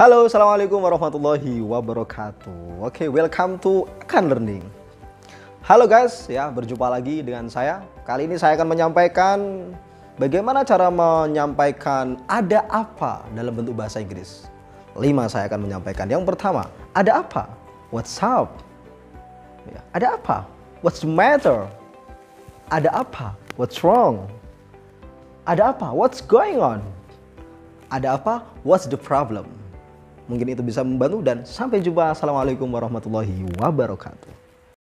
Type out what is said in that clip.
Halo, Assalamualaikum warahmatullahi wabarakatuh. Oke, welcome to Akan Learning. Halo guys, ya berjumpa lagi dengan saya. Kali ini saya akan menyampaikan bagaimana cara menyampaikan ada apa dalam bentuk bahasa Inggris. Lima saya akan menyampaikan. Yang pertama, ada apa? What's up? Ya, ada apa? What's the matter? Ada apa? What's wrong? Ada apa? What's going on? Ada apa? What's the problem? Mungkin itu bisa membantu dan sampai jumpa. Assalamualaikum warahmatullahi wabarakatuh.